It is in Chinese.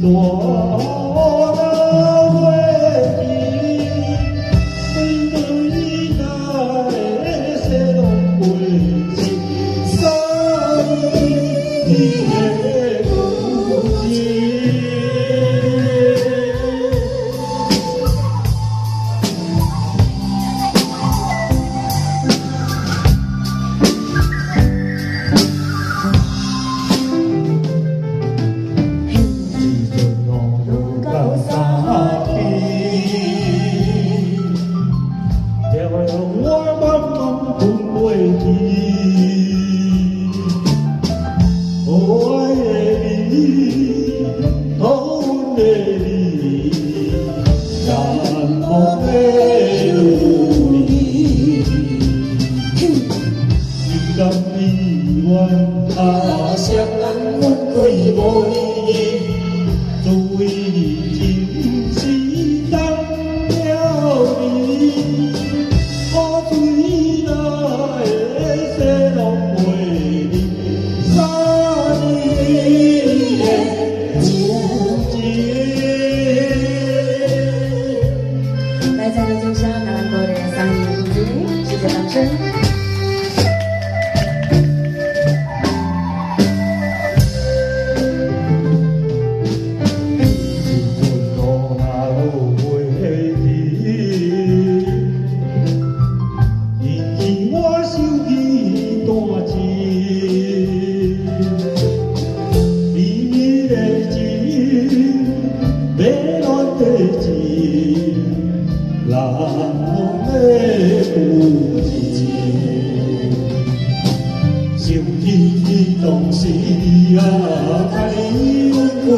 落到月底你等你再远是大。他乡安稳归无依，只 节。来，再来介绍台湾国的三年夫妻，谢谢掌声。想起当时啊，太温贵。